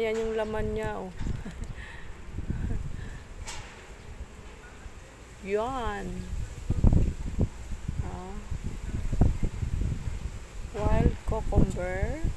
Ayan yung laman niya, oh. Yan. Ah. Wild cucumber.